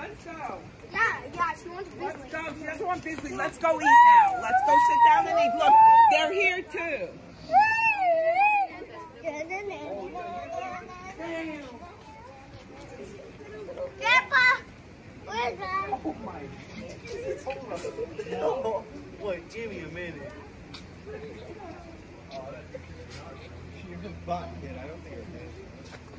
Let's go. Yeah, yeah, she wants Let's go. She doesn't want Bisley. Let's go eat now. Let's go sit down and eat. Look, they're here too. Grandpa, where's that? Oh my. Oh, wait, give me a minute. You're butt, kid. I don't think you're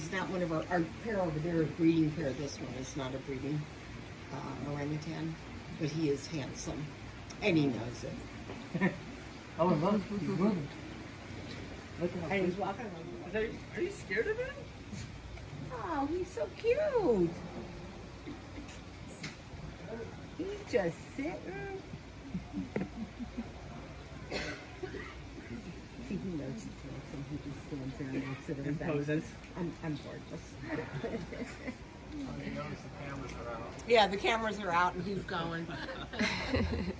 he's not one of our, our pair over there, a breeding pair. This one is not a breeding uh, orangutan, but he is handsome, and he knows it. Oh, look, he's moving. Look at And he's walking like, Are, they, are you scared of him? oh, he's so cute. He's just sitting. See, he knows he's handsome. He just stands there and looks at And poses. I'm, I'm gorgeous. Oh, he knows the cameras are out. yeah, the cameras are out and he's going.